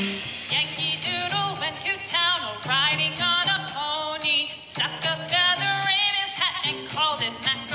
Yankee Doodle went to town riding on a pony, stuck a feather in his hat and called it Mac